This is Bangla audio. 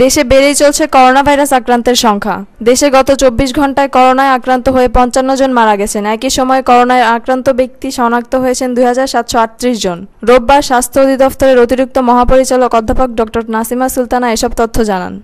দেশে বেড়েই চলছে করোনা ভাইরাস আক্রান্তের সংখ্যা। দেশে গত চব্বিশ ঘন্টায় করোনায় আক্রান্ত হয়ে পঞ্চান্ন জন মারা গেছেন। একই সময় করোনায় আক্রান্ত ব্যক্তি শনাক্ত হয়েছেন দুই হাজার সাতশো আটত্রিশ জন। রোববার স্বাস্থ্য অধিদপ্তরের অতিরিক্ত মহাপরিচালক অধ্যাপক ডক্টর নাসিমা সুলতানা এসব তথ্য জানান।